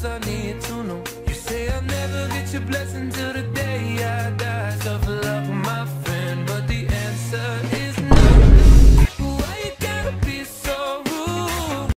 Cause I need to know. You say I'll never get your blessing till the day